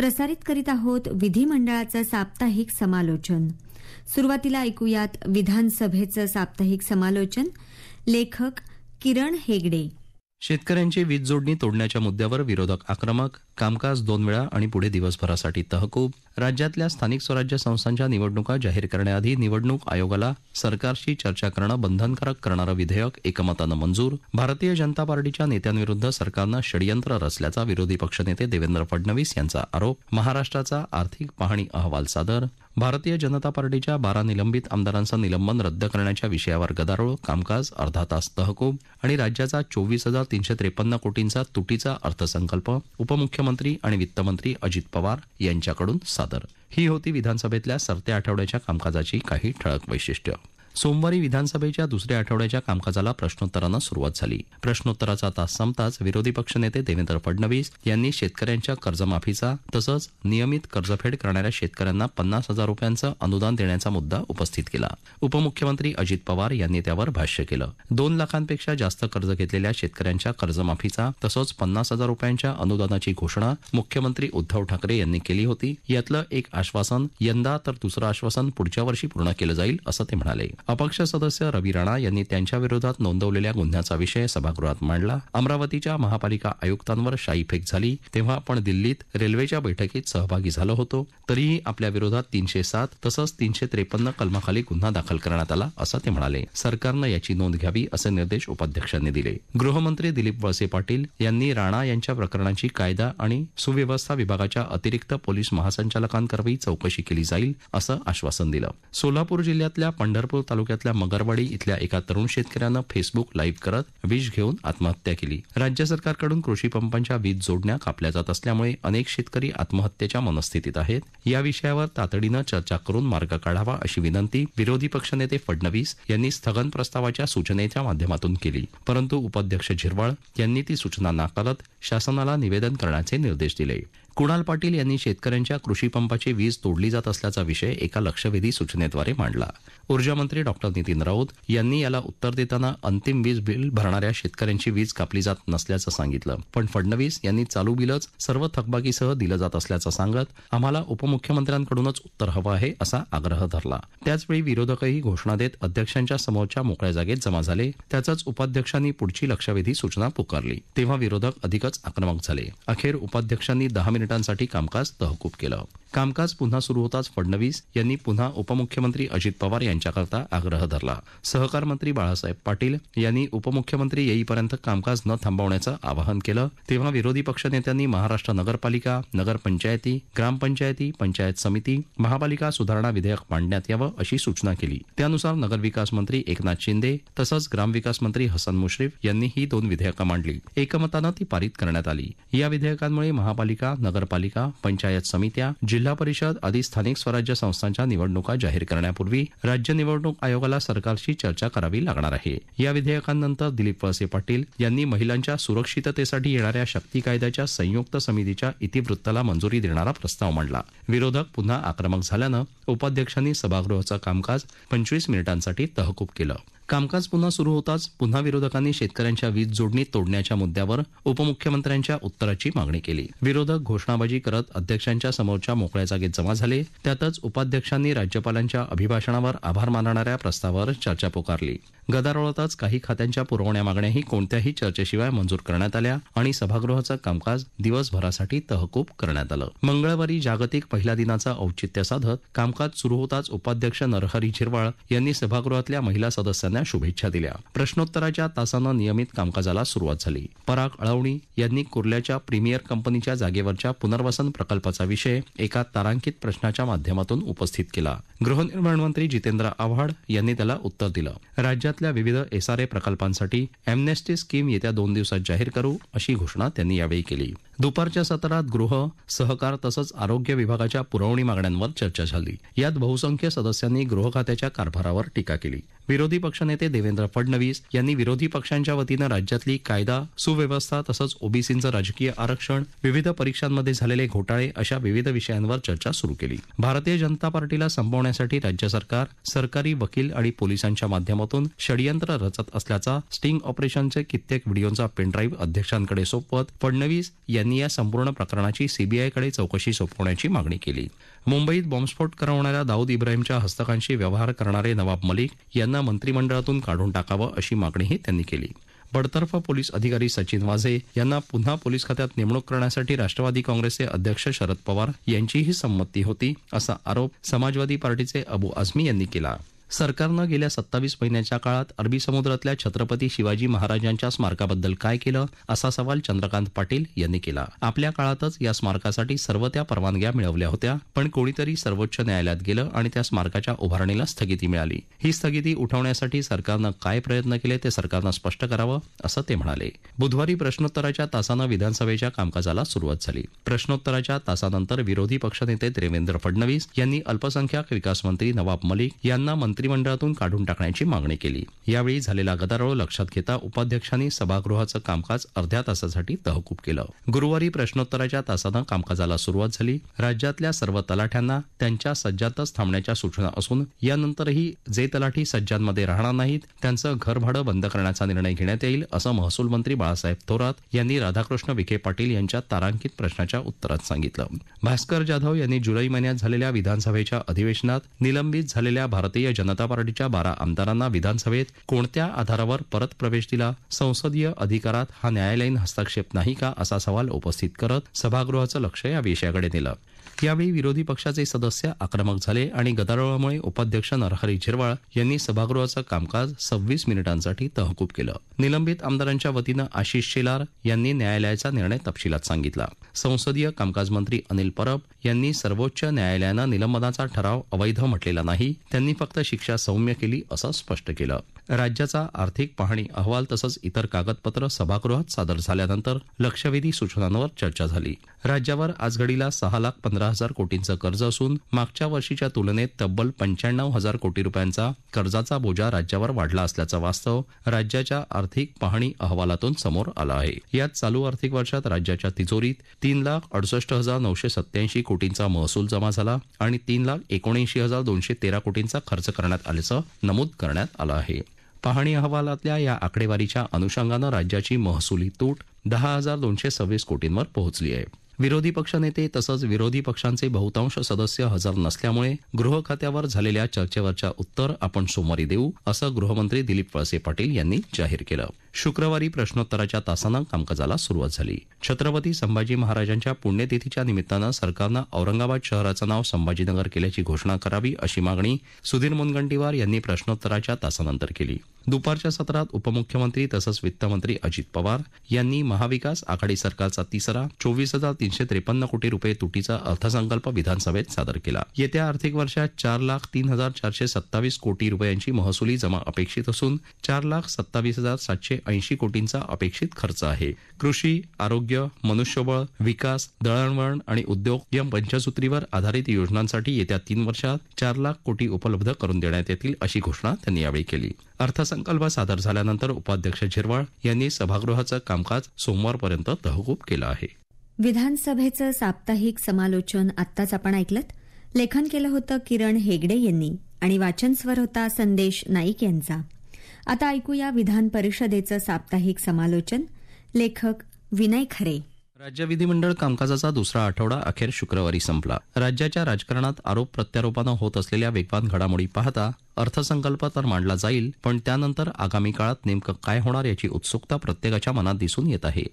प्रसारित करीत आहोत विधिमंडळाचं साप्ताहिक समालोचन. सुरुवातीला ऐकूयात विधानसभेचं साप्ताहिक समालोचन. लेखक किरण हेगडे. शेतकऱ्यांची वीज जोडणी तोडण्याच्या मुद्द्यावर विरोधक आक्रमक कामकाज दोन वेळा आणि पुढे दिवसभरासाठी तहकूब. राज्यातल्या स्थानिक स्वराज्य संस्थांच्या निवडणुका जाहीर करण्याआधी निवडणूक आयोगाला सरकारशी चर्चा करणं बंधनकारक करणारं विधेयक एकमतानं मंजूर. भारतीय जनता पार्टीच्या नेत्यांविरुद्ध सरकारनं षडयंत्र रचल्याचा विरोधी पक्षनेते देवेंद्र फडणवीस यांचा आरोप. महाराष्ट्राचा आर्थिक पाहणी अहवाल सादर. भारतीय जनता पार्टीच्या बारा निलंबित आमदारांचं निलंबन रद्द करण्याच्या विषयावर गदारोळ कामकाज अर्धा तास तहकूब आणि राज्याचा चोवीस हजार तीनशे त्रेपन्न कोटींचा तुटीचा अर्थसंकल्प. उपमुख्यमंत्री आणि वित्तमंत्री अजित पवार यांच्याकडून सादर. ही होती विधानसभेतल्या सरत्या आठवड्याच्या कामकाजाची काही ठळक वैशिष्ट्य. सोमवारी विधानसभेच्या दुसऱ्या आठवड्याच्या कामकाजाला प्रश्नोत्तरानं सुरुवात झाली. प्रश्नोत्तराचा तास संपताच विरोधी पक्षनेते देवेंद्र फडणवीस यांनी शेतकऱ्यांच्या कर्जमाफीचा तसंच नियमित कर्जफेड करणाऱ्या शेतकऱ्यांना पन्नास हजार रुपयांचं अनुदान देण्याचा मुद्दा उपस्थित केला. उपमुख्यमंत्री अजित पवार यांनी त्यावर भाष्य केलं. दोन लाखांपेक्षा जास्त कर्ज घेतलेल्या शेतकऱ्यांच्या कर्जमाफीचा तसंच पन्नास हजार रुपयांच्या अनुदानाची घोषणा मुख्यमंत्री उद्धव ठाकरे यांनी केली होती. यातलं एक आश्वासन यंदा तर दुसरं आश्वासन पुढच्या वर्षी पूर्ण केलं जाईल असं ते म्हणाले. अपक्ष सदस्य रवी राणा यांनी त्यांच्याविरोधात नोंदवलेल्या गुन्ह्याचा विषय सभागृहात मांडला. अमरावतीच्या महापालिका आयुक्तांवर शाईफेक झाली. तेव्हा आपण दिल्लीत रेल्वेच्या बैठकीत सहभागी झालो होतो. तरीही आपल्या विरोधात तीनशे सात तसंच तीनशे त्रेपन्न कलमाखाली गुन्हा दाखल करण्यात आला असं ते म्हणाले. सरकारनं याची नोंद घ्यावी असे निर्देश उपाध्यक्षांनी दिले. गृहमंत्री दिलीप वळसे पाटील यांनी राणा यांच्या प्रकरणाची कायदा आणि सुव्यवस्था विभागाच्या अतिरिक्त पोलीस महासंचालकांकरवी चौकशी केली जाईल असं आश्वासन दिलं. सोलापूर जिल्ह्यातल्या पंढरपूर तालुक्यातल्या मगरवाडी इथल्या एका तरुण शेतकऱ्यानं फेसबुक लाईव्ह करत विष घेऊन आत्महत्या केली. राज्य सरकारकडून कृषी पंपांच्या वीज जोडण्या कापल्या जात असल्यामुळे अनेक शेतकरी आत्महत्येच्या मनस्थितीत आहेत. या विषयावर तातडीनं चर्चा करून मार्ग काढावा अशी विनंती विरोधी पक्षनेते फडणवीस यांनी स्थगन प्रस्तावाच्या सूचनेच्या माध्यमातून केली. परंतु उपाध्यक्ष झिरवाळ यांनी ती सूचना नाकारत शासनाला निवेदन करण्याचे निर्देश दिले. कुणाल पाटील यांनी शेतकऱ्यांच्या कृषी पंपाची वीज तोडली जात असल्याचा विषय एका लक्षवेधी सूचनेद्वारे मांडला. ऊर्जामंत्री डॉक्टर नितीन राऊत यांनी याला उत्तर देताना अंतिम वीज बिल भरणाऱ्या शेतकऱ्यांची वीज कापली जात नसल्याचं सांगितलं. पण फडणवीस यांनी चालू बिलच सर्व थकबाकीसह दिलं जात असल्याचं सांगत आम्हाला उपमुख्यमंत्र्यांकडूनच उत्तर हवं आहे असा आग्रह धरला. त्याचवेळी विरोधकही घोषणा देत अध्यक्षांच्या समोरच्या मोकळ्या जागेत जमा झाले. त्याचाच उपाध्यक्षांनी पुढची लक्षवेधी सूचना पुकारली. तेव्हा विरोधक अधिकच आक्रमक झाले. अखेर उपाध्यक्षांनी दहा मिनिटांसाठी कामकाज तहकूब केलं. कामकाज पुन्हा सुरू होताच फडणवीस यांनी पुन्हा उपमुख्यमंत्री अजित पवार यांच्याकरता आग्रह धरला. सहकार मंत्री बाळासाहेब पाटील यांनी उपमुख्यमंत्री येईपर्यंत कामकाज न थांबवण्याचं आवाहन केलं. तेव्हा विरोधी पक्षनेत्यांनी महाराष्ट्र नगरपालिका नगरपंचायती ग्रामपंचायती पंचायत समिती महापालिका सुधारणा विधेयक मांडण्यात यावं अशी सूचना केली. त्यानुसार नगरविकास मंत्री एकनाथ शिंदे तसंच ग्रामविकास मंत्री हसन मुश्रीफ यांनी ही दोन विधेयकं मांडली. एकमतानं ती पारित करण्यात आली. या विधेयकांमुळे महापालिका नगरपालिका पंचायत समित्या जिल्हा परिषद आदी स्थानिक स्वराज्य संस्थांच्या निवडणुका जाहीर करण्यापूर्वी राज्य निवडणूक आयोगाला सरकारशी चर्चा करावी लागणार आहे. या विधेयकांनंतर दिलीप वळसे पाटील यांनी महिलांच्या सुरक्षिततेसाठी येणाऱ्या शक्ती कायद्याच्या संयुक्त समितीच्या इतिवृत्ताला मंजुरी देणारा प्रस्ताव मांडला. विरोधक पुन्हा आक्रमक झाल्यानं उपाध्यक्षांनी सभागृहाचं कामकाज पंचवीस मिनिटांसाठी तहकूब केलं. कामकाज पुन्हा सुरू होताच पुन्हा विरोधकांनी शेतकऱ्यांच्या वीज जोडणी तोडण्याच्या मुद्द्यावर उपमुख्यमंत्र्यांच्या उत्तराची मागणी केली. विरोधक घोषणाबाजी करत अध्यक्षांच्या समोरच्या मोकळ्या जागेत जमा झाले. त्यातच उपाध्यक्षांनी राज्यपालांच्या अभिभाषणावर आभार मानणाऱ्या प्रस्तावावर चर्चा पुकारली. गदारोळातच काही खात्यांच्या पुरवण्या मागण्याही कोणत्याही चर्चेशिवाय मंजूर करण्यात आल्या आणि सभागृहाचं कामकाज दिवसभरासाठी तहकूब करण्यात आलं. मंगळवारी जागतिक पहिल्या दिनाचं औचित्य साधत कामकाज सुरू होताच उपाध्यक्ष नरहरी झिरवाळ यांनी सभागृहातल्या महिला सदस्यांना शुभेच्छा दिल्या. प्रश्नोत्तराच्या तासानं नियमित कामकाजाला सुरुवात झाली. पराग अळवणी यांनी कुर्ल्याच्या प्रीमियर कंपनीच्या जागेवरच्या पुनर्वसन प्रकल्पाचा विषय एका तारांकित प्रश्नाच्या माध्यमातून उपस्थित केला. गृहनिर्माण मंत्री जितेंद्र आव्हाड यांनी त्याला उत्तर दिलं. राज्यातल्या विविध एसआरए प्रकल्पांसाठी एमनेस्टी स्कीम येत्या दोन दिवसात जाहीर करू अशी घोषणा त्यांनी यावेळी केली. दुपारच्या सत्रात गृह सहकार तसंच आरोग्य विभागाच्या पुरवणी मागण्यांवर चर्चा झाली. यात बहुसंख्य सदस्यांनी गृह खात्याच्या कारभारावर टीका केली. विरोधी पक्ष नेते देवेंद्र फडणवीस यांनी विरोधी पक्षांच्या वतीनं राज्यातली कायदा सुव्यवस्था तसंच ओबीसींचं राजकीय आरक्षण विविध परीक्षांमध्ये झालेले घोटाळे अशा विविध विषयांवर चर्चा सुरू केली. भारतीय जनता पार्टीला संपवण्यासाठी राज्य सरकार सरकारी वकील आणि पोलिसांच्या माध्यमातून षडयंत्र रचत असल्याचा स्टिंग ऑपरेशनचे कित्येक व्हिडिओचा पेनड्राईव्ह अध्यक्षांकडे सोपवत फडणवीस यांनी या संपूर्ण प्रकरणाची सीबीआयकडे चौकशी सोपवण्याची मागणी केली. मुंबईत बॉम्बस्फोट करवणाऱ्या दाऊद इब्राहिमच्या हस्तकांशी व्यवहार करणारे नवाब मलिक यांना मंत्रिमंडळातून काढून टाकावं अशी मागणीही त्यांनी केली. बडतर्फ पोलीस अधिकारी सचिन वाझे यांना पुन्हा पोलीस खात्यात नेमणूक करण्यासाठी राष्ट्रवादी काँग्रेसचे अध्यक्ष शरद पवार यांचीही संमती होती असा आरोप समाजवादी पार्टीचे अबू आझमी यांनी केला. सरकारनं गेल्या सत्तावीस महिन्यांच्या काळात अरबी समुद्रातल्या छत्रपती शिवाजी महाराजांच्या स्मारकाबद्दल काय केलं असा सवाल चंद्रकांत पाटील यांनी केला. आपल्या काळातच या स्मारकासाठी सर्व त्या परवानग्या मिळवल्या होत्या पण कोणीतरी सर्वोच्च न्यायालयात गेलं आणि त्या स्मारकाच्या उभारणीला स्थगिती मिळाली. ही स्थगिती उठवण्यासाठी सरकारनं काय प्रयत्न केले ते सरकारनं स्पष्ट करावं असं ते म्हणाले. बुधवारी प्रश्नोत्तराच्या तासानं विधानसभेच्या कामकाजाला सुरुवात झाली. प्रश्नोत्तराच्या तासानंतर विरोधी पक्षनेते देवेंद्र फडणवीस यांनी अल्पसंख्याक विकास मंत्री नवाब मलिक यांना मंत्री मंत्रिमंडळातून काढून टाकण्याची मागणी केली. यावेळी झालेला गदारोळ लक्षात घेता उपाध्यक्षांनी सभागृहाचं कामकाज अर्ध्या तासासाठी तहकूब केलं. गुरुवारी प्रश्नोत्तराच्या तासानं कामकाजाला सुरुवात झाली. राज्यातल्या सर्व तलाठ्यांना त्यांच्या सज्जातच थांबण्याच्या सूचना असून यानंतरही जे तलाठी सज्जांमध्ये राहणार नाहीत त्यांचं घरभाडं बंद करण्याचा निर्णय घेण्यात येईल असं महसूल मंत्री बाळासाहेब थोरात यांनी राधाकृष्ण विखे पाटील यांच्या तारांकित प्रश्नाच्या उत्तरात सांगितलं. भास्कर जाधव यांनी जुलै महिन्यात झालेल्या विधानसभेच्या अधिवेशनात निलंबित झालेल्या भारतीय जनता पार्टीच्या बारा आमदारांना विधानसभेत कोणत्या आधारावर परत प्रवेश दिला? संसदीय अधिकारात हा न्यायालयीन हस्तक्षेप नाही का? असा सवाल उपस्थित करत सभागृहाचं लक्ष या विषयाकडे नेलं. यावेळी विरोधी पक्षाचे सदस्य आक्रमक झाले आणि गदारोळामुळे उपाध्यक्ष नरहरी झिरवाळ यांनी सभागृहाचं कामकाज सव्वीस मिनिटांसाठी तहकूब केलं. निलंबित आमदारांच्या वतीनं आशिष शेलार यांनी न्यायालयाचा निर्णय तपशिलात सांगितला. संसदीय कामकाज मंत्री अनिल परब यांनी सर्वोच्च न्यायालयानं निलंबनाचा ठराव अवैध म्हटलेला नाही त्यांनी फक्त शिक्षा सौम्य केली असं स्पष्ट केलं. राज्याचा आर्थिक पाहणी अहवाल तसंच इतर कागदपत्रं सभागृहात सादर झाल्यानंतर लक्षवेधी सूचनांवर चर्चा झाली. राज्यावर आजघडीला सहा लाख पंधरा हजार कोटींचं कर्ज असून मागच्या वर्षीच्या तुलनेत तब्बल पंच्याण्णव हजार कोटी रुपयांचा कर्जाचा बोजा राज्यावर वाढला असल्याचं वास्तव राज्याच्या आर्थिक पाहणी अहवालातून समोर आलं आहे. यात चालू आर्थिक वर्षात राज्याच्या तिजोरीत तीन लाख अडुसष्ट हजार नऊशे सत्याऐंशी कोटींचा महसूल जमा झाला आणि तीन लाख एकोणऐंशी हजार दोनशे तेरा कोटींचा खर्च करण्यात आल्याचं नमूद करण्यात आलं आहे. पाहणी अहवालातल्या या आकडेवारीच्या अनुषंगानं राज्याची महसुली तूट दहा हजार दोनशे सव्वीस कोटींवर पोहोचली आहे. विरोधी पक्षनेते तसंच विरोधी पक्षांचे बहुतांश सदस्य हजर नसल्यामुळे गृह खात्यावर झालेल्या चर्चेवरच्या उत्तर आपण सोमवारी देऊ असं गृहमंत्री दिलीप वळसे पाटील यांनी जाहीर केलं. शुक्रवारी प्रश्नोत्तराच्या तासानं कामकाजाला सुरुवात झाली. छत्रपती संभाजी महाराजांच्या पुण्यतिथीच्या निमित्तानं सरकारनं औरंगाबाद शहराचं नाव संभाजीनगर केल्याची घोषणा करावी अशी मागणी सुधीर मुनगंटीवार यांनी प्रश्नोत्तराच्या तासानंतर केली. दुपारच्या सत्रात उपमुख्यमंत्री तसंच वित्तमंत्री अजित पवार यांनी महाविकास आघाडी सरकारचा तिसरा चोवीस हजार तीनशे त्रेपन्न कोटी रुपये तुटीचा अर्थसंकल्प विधानसभेत सादर केला. येत्या आर्थिक वर्षात चार लाख तीन हजार चारशे सत्तावीस कोटी रुपयांची महसुली जमा अपेक्षित असून चार लाख सत्तावीस हजार सातशे ऐंशी कोटींचा अपेक्षित खर्च आहे. कृषी आरोग्य मनुष्यबळ विकास दळणवळण आणि उद्योग या पंचसूत्रीवर आधारित योजनांसाठी येत्या तीन वर्षात चार लाख कोटी उपलब्ध करून देण्यात येतील अशी घोषणा त्यांनी यावेळी केली. अर्थसंकल्प सादर झाल्यानंतर उपाध्यक्ष झिरवाळ यांनी सभागृहाचं कामकाज सोमवारपर्यंत तहकूब केलं आहे. विधानसभेचं साप्ताहिक समालोचन आत्ताच आपण ऐकलं लेखन केलं होतं किरण हेगडे यांनी आणि वाचनस्वर होता संदेश नाईक यांचा. आता ऐकूया विधान परिषदेचं साप्ताहिक समालोचन. लेखक विनय खरे. राज्य विधिमंडळ कामकाजाचा दुसरा आठवडा अखेर शुक्रवारी संपला. राज्याच्या राजकारणात आरोप प्रत्यारोपानं होत असलेल्या वेगवान घडामोडी पाहता अर्थसंकल्प तर मांडला जाईल पण त्यानंतर आगामी काळात नेमकं काय होणार याची उत्सुकता प्रत्येकाच्या मनात दिसून येत आहे.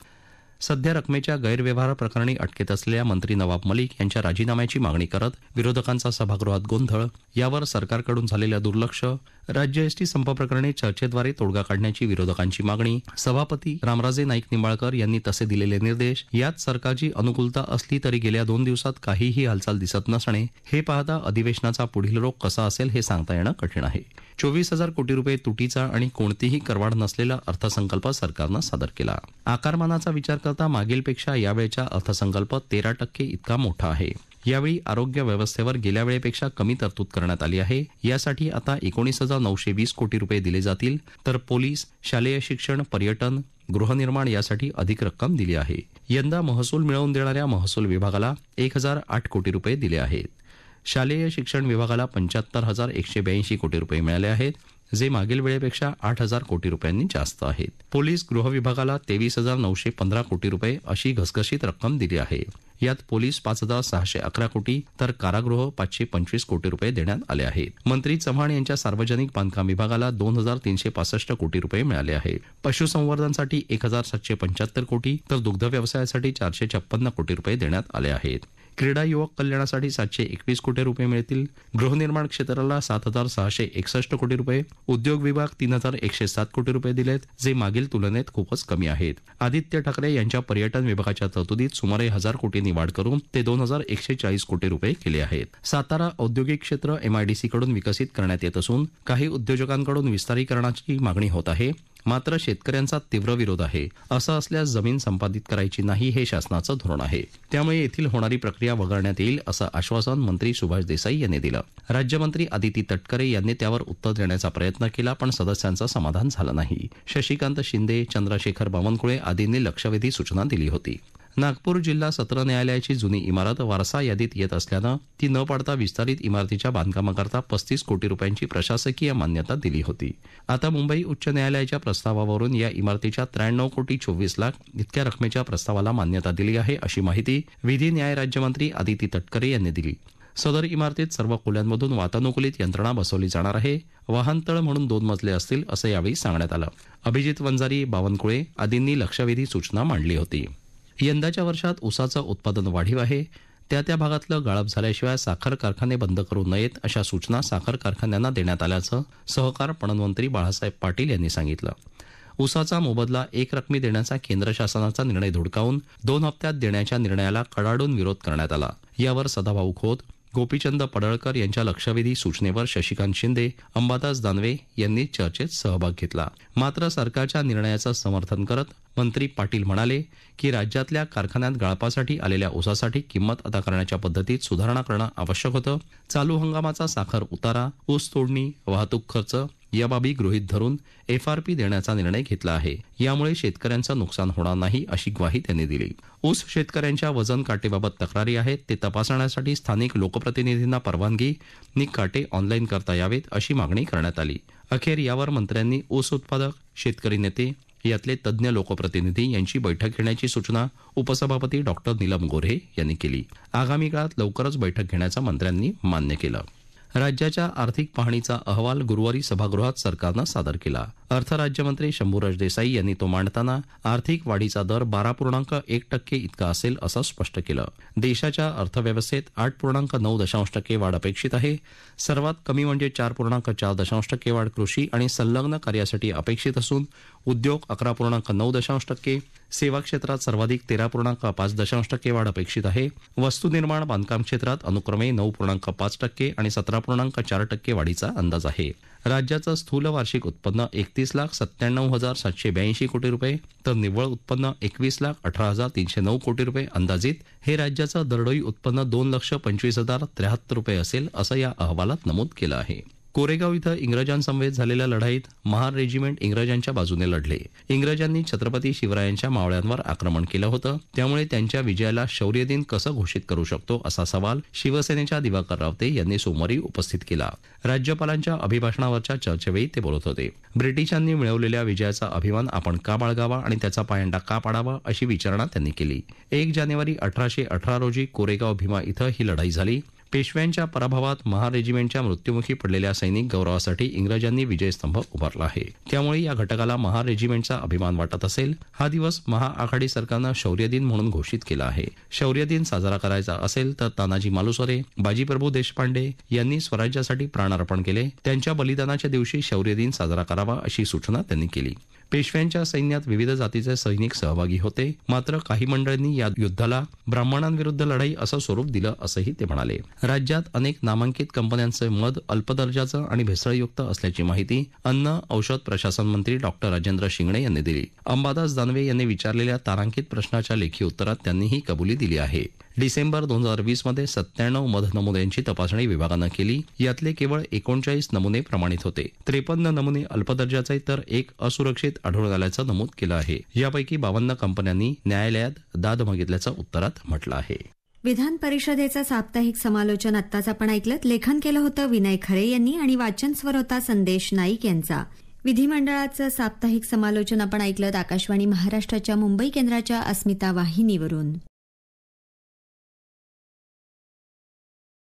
सध्या रकमेच्या गैरव्यवहार प्रकरणी अटकेत असलेल्या मंत्री नवाब मलिक यांच्या राजीनाम्याची मागणी करत विरोधकांचा सभागृहात गोंधळ. यावर सरकारकडून झालेलं दुर्लक्ष राज्य एसटी संप प्रकरणी चर्चेद्वारे तोडगा काढण्याची विरोधकांची मागणी सभापती रामराजे नाईक निंबाळकर यांनी तसे दिलेले निर्देश यात सरकारची अनुकूलता असली तरी गेल्या दोन दिवसात काहीही हालचाल दिसत नसणे हे पाहता अधिवेशनाचा पुढील रोग कसा असेल हे सांगता येणं कठीण आहे. चोवीस हजार कोटी रुपये तुटीचा आणि कोणतीही करवाढ नसलेला अर्थसंकल्प सरकारनं सादर केला. आकारमानाचा विचार करता मागीलपेक्षा यावेळच्या अर्थसंकल्प तेरा टक्के इतका मोठा आहे. यावेळी आरोग्य व्यवस्थेवर गेल्या वेळेपेक्षा कमी तरतूद करण्यात आली आहे. यासाठी आता एकोणीस हजार नऊशे वीस कोटी रुपये दिले जातील. तर पोलीस शालेय शिक्षण पर्यटन गृहनिर्माण यासाठी अधिक रक्कम दिली आहे. यंदा महसूल मिळवून देणाऱ्या महसूल विभागाला एक हजार आठ कोटी रुपये दिले आहेत. शालेय शिक्षण विभागाला पंच्याहत्तर हजार एकशे ब्याऐंशी कोटी रुपये मिळाले आहेत जे मागील वेळेपेक्षा आठ हजार कोटी रुपयांनी जास्त आहेत. पोलीस गृह विभागाला तेवीस हजार नऊशे पंधरा कोटी रुपये अशी घसघशीत रक्कम दिली आहे. यात पोलीस पाच हजार सहाशे अकरा कोटी तर कारागृह पाचशे पंचवीस कोटी रुपये देण्यात आले आहेत. मंत्री चव्हाण यांच्या सार्वजनिक बांधकाम विभागाला दोन हजार तीनशे पासष्ट कोटी रुपये मिळाले आहेत पशुसंवर्धनसाठी एक हजार सातशे पंच्याहत्तर कोटी तर दुग्ध व्यवसायासाठी चारशे छप्पन्न कोटी रुपये देण्यात आले आहेत. क्रीडा युवक कल्याणासाठी सातशे एकवीस कोटी रुपये मिळतील. गृहनिर्माण क्षेत्राला सात हजार सहाशे एकसष्ट कोटी रुपये. उद्योग विभाग तीन हजार एकशे सात कोटी रुपये दिलेत जे मागील तुलनेत खूपच कमी आहेत. आदित्य ठाकरे यांच्या पर्यटन विभागाच्या तरतुदीत सुमारे हजार कोटींनी वाढ करून ते दोन हजार एकशे चाळीस कोटी रुपये केले आहेत. सातारा औद्योगिक क्षेत्र एमआयडीसीकडून विकसित करण्यात येत असून काही उद्योजकांकडून विस्तारीकरणाची मागणी होत आहे. मात्र शेतकऱ्यांचा तीव्र विरोध आहे असं असल्यास जमीन संपादित करायची नाही हे शासनाचं धोरण आहे. त्यामुळे येथील होणारी प्रक्रिया वगळण्यात येईल असं आश्वासन मंत्री सुभाष देसाई यांनी दिलं. राज्यमंत्री आदिती तटकरे यांनी त्यावर उत्तर देण्याचा प्रयत्न केला पण सदस्यांचं समाधान झालं नाही. शशिकांत शिंदे चंद्रशेखर बावनकुळे आदींनी लक्षवेधी सूचना दिली होती. नागपूर जिल्हा सत्र न्यायालयाची जुनी इमारत वारसा यादीत येत असल्यानं ती न पाडता विस्तारित इमारतीच्या बांधकामाकरता पस्तीस कोटी रुपयांची प्रशासकीय मान्यता दिली होती. आता मुंबई उच्च न्यायालयाच्या प्रस्तावावरून या इमारतीच्या त्र्याण्णव कोटी चोवीस लाख इतक्या रकमेच्या प्रस्तावाला मान्यता दिली आहे अशी माहिती विधी न्याय राज्यमंत्री आदिती तटकरे यांनी दिली. सदर इमारतीत सर्व खोल्यांमधून वातानुकूलित यंत्रणा बसवली जाणार आहे वाहनतळ म्हणून दोन मजले असतील असं यावेळी सांगण्यात आलं. अभिजित वंजारी बावनकुळे आदींनी लक्षवेधी सूचना मांडली होती. यंदाच्या वर्षात ऊसाचं उत्पादन वाढीव आहे. त्या त्या भागातलं गाळप झाल्याशिवाय साखर कारखाने बंद करू नयेत अशा सूचना साखर कारखान्यांना देण्यात आल्याचं सहकार पणनमंत्री बाळासाहेब पाटील यांनी सांगितलं. ऊसाचा मोबदला एक रकमी देण्याचा केंद्र शासनाचा निर्णय धुडकावून दोन हप्त्यात देण्याच्या निर्णयाला कडाडून विरोध करण्यात आला. यावर सदाभाऊ खोत गोपीचंद पडळकर यांच्या लक्षवेधी सूचनेवर शशिकांत शिंदे अंबादास दानवे यांनी चर्चेत सहभाग घेतला. मात्र सरकारच्या निर्णयाचं समर्थन करत मंत्री पाटील म्हणाले की राज्यातल्या कारखान्यात गाळपासाठी आलेल्या ऊसासाठी किंमत अदा करण्याच्या पद्धतीत सुधारणा करणं आवश्यक होतं. चालू हंगामाचा साखर उतारा ऊस तोडणी वाहतूक खर्च या बाबी गृहीत धरून एफआरपी देण्याचा निर्णय घेतला आहे. यामुळे शेतकऱ्यांचं नुकसान होणार नाही अशी ग्वाही त्यांनी दिली. ऊस शेतकऱ्यांच्या वजन काटेबाबत तक्रारी आहेत ते तपासण्यासाठी स्थानिक लोकप्रतिनिधींना परवानगी नि काटे ऑनलाईन करता यावेत अशी मागणी करण्यात आली. अखेर यावर मंत्र्यांनी ऊस उत्पादक शेतकरी नेते यातले तज्ज्ञ लोकप्रतिनिधी यांची बैठक घेण्याची सूचना उपसभापती डॉक्टर नीलम गोऱ्हे यांनी केली. आगामी काळात लवकरच बैठक घेण्याचं मंत्र्यांनी मान्य केलं. राज्याच्या आर्थिक पाहणीचा अहवाल गुरुवारी सभागृहात सरकारनं सादर केला. अर्थ राज्यमंत्री शंभूराज देसाई यांनी तो मांडताना आर्थिक वाढीचा दर बारा पूर्णांक एक टक्के इतका असेल असं स्पष्ट केलं. देशाच्या अर्थव्यवस्थेत आठ पूर्णांक नऊ दशांश टक्के वाढ अपेक्षित आहे. सर्वात कमी म्हणजे चार पूर्णांक चार दशांश टक्के वाढ कृषी आणि संलग्न कार्यासाठी अपेक्षित असून उद्योग अकरा पूर्णांक नऊ दशांश टक्के सेवा क्षेत्रात सर्वाधिक तेरा पूर्णांक पाच दशांश टक्के वाढ अपेक्षित आहे. वस्तूनिर्माण बांधकाम क्षेत्रात अनुक्रमे नऊ पूर्णांक पाच टक्के आणि सतरा पूर्णांक चार टक्के वाढीचा अंदाज आहे. राज्याचं स्थूल वार्षिक उत्पन्न एकतीस लाख सत्त्याण्णव हजार सातशे ब्याऐंशी कोटी रुपये तर निव्वळ उत्पन्न एकवीस लाख अठरा हजार तीनशे नऊ कोटी रुपये अंदाजित हे राज्याचं दरडोई उत्पन्न दोन लक्ष पंचवीस हजार त्र्याहत्तर रुपये असेल असं या अहवालात नमूद केलं आहे. कोरेगाव इथं इंग्रजांसमवेत झालेल्या लढाईत महार रेजिमेंट इंग्रजांच्या बाजूने लढले. इंग्रजांनी छत्रपती शिवरायांच्या मावळ्यांवर आक्रमण केलं होतं. त्यामुळे त्यांच्या विजयाला शौर्य दिन कसं घोषित करू शकतो असा सवाल शिवसेनेच्या दिवाकर रावते यांनी सोमवारी उपस्थित केला. राज्यपालांच्या अभिभाषणावरच्या चर्चेवेळी ते बोलत होते. ब्रिटिशांनी मिळवलेल्या विजयाचा अभिमान आपण का बाळगावा आणि त्याचा पायंडा का पाडावा अशी विचारणा त्यांनी केली. एक जानेवारी अठराशे अठरा रोजी कोरेगाव भीमा इथं ही लढाई झाली. पेशव्यांच्या पराभवात महार रेजिमेंटच्या मृत्युमुखी पडलेल्या सैनिक गौरवासाठी इंग्रजांनी विजयस्तंभ उभारला आहे. त्यामुळे या घटकाला महार रेजिमेंटचा अभिमान वाटत असेल. हा दिवस महाआघाडी सरकारनं शौर्य दिन म्हणून घोषित केला आहे. शौर्य दिन साजरा करायचा असेल तर तानाजी मालुसरे बाजीप्रभू देशपांडे यांनी स्वराज्यासाठी प्राणार्पण केले. त्यांच्या बलिदानाच्या दिवशी शौर्य दिन साजरा करावा अशी सूचना त्यांनी केली. पेशव्यांच्या सैन्यात विविध जातीचे सैनिक सहभागी होते. मात्र काही मंडळींनी या युद्धाला ब्राह्मणांविरुद्ध लढाई असं स्वरूप दिलं असंही ते म्हणाले. राज्यात अनेक नामांकित कंपन्यांचे मध अल्प दर्जाचं आणि भेसळयुक्त असल्याची माहिती अन्न औषध प्रशासन मंत्री डॉक्टर राजेंद्र शिंगणे यांनी दिली. अंबादास दानवे यांनी विचारलेल्या तारांकित प्रश्नाच्या लेखी उत्तरात त्यांनी ही कबुली दिली आहे. डिसेंबर दोन हजार वीसमध्ये सत्त्याण्णव मध नमुन्यांची तपासणी विभागानं केली. यातले केवळ एकोणचाळीस नमुने प्रमाणित होते. त्रेपन्न नमुने अल्प दर्जाचे तर एक असुरक्षित आढळून आल्याचं नमूद केलं आहे. यापैकी बावन्न कंपन्यांनी न्यायालयात दाद मागितल्याचं उत्तरात म्हटलं आहे. विधान परिषदेचं साप्ताहिक समालोचन आत्ताच आपण ऐकलं लेखन केलं होतं विनय खरे यांनी आणि वाचनस्वर होता संदेश नाईक यांचा. विधिमंडळाचं साप्ताहिक समालोचन आपण ऐकलं आकाशवाणी महाराष्ट्राच्या मुंबई केंद्राच्या अस्मिता वाहिनीवरून.